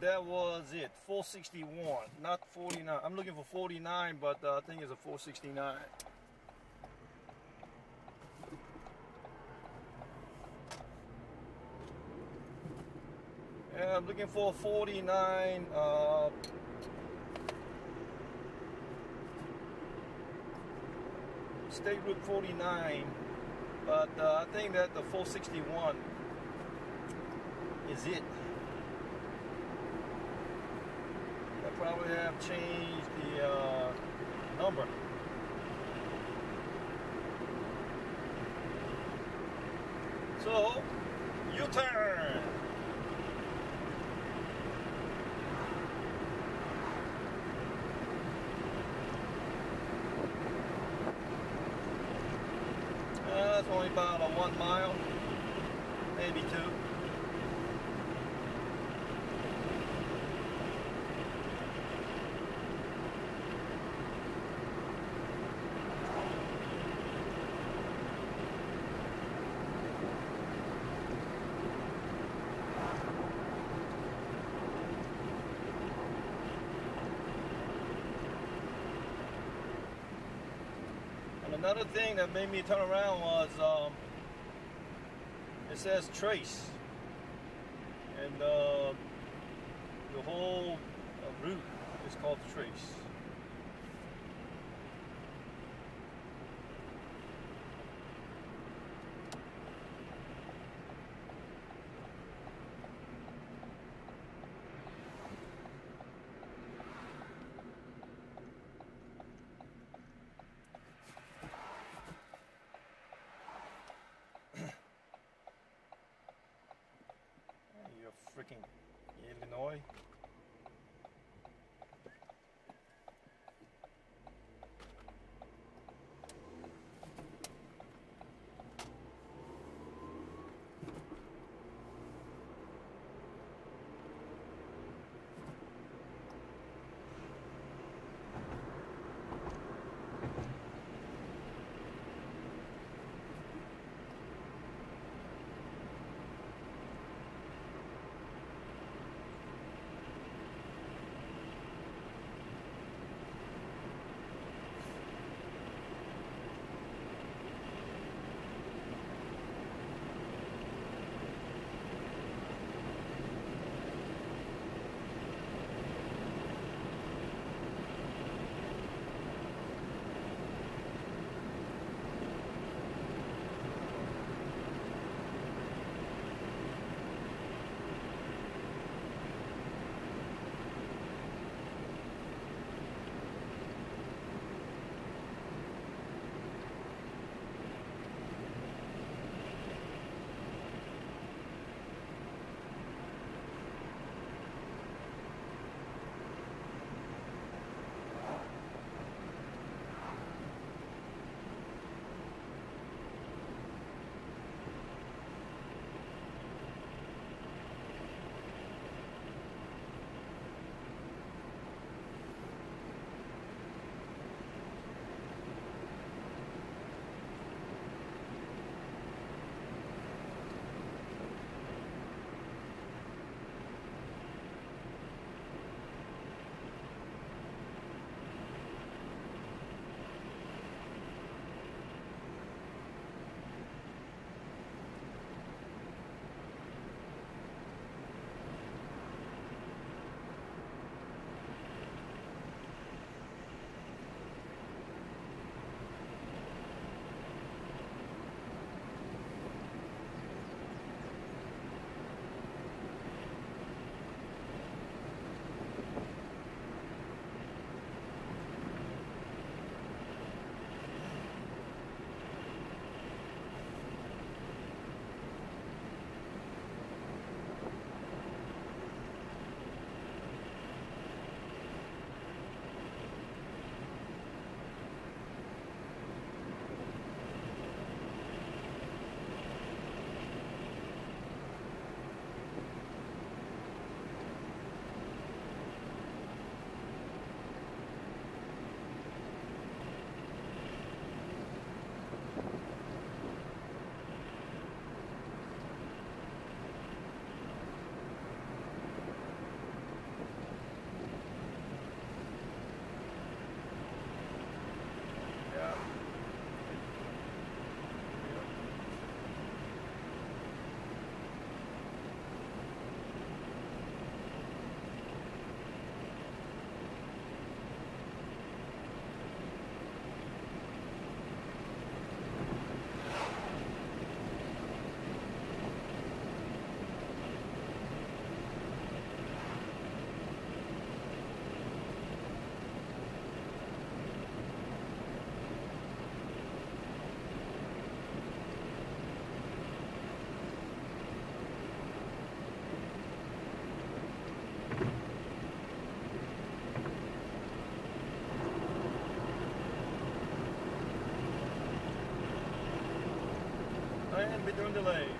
that was it. 461, not 49. I'm looking for 49, but uh, I think it's a 469. Yeah, I'm looking for 49. Uh, State Route 49, but uh, I think that the 461 is it. I probably have changed the uh, number. So, U-turn. Uh, only about a one mile, maybe two. And another thing that made me turn around was um, it says trace, and uh, the whole uh, route is called trace. Freaking Illinois. The legs. Roadkill.